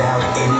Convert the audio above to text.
out without any.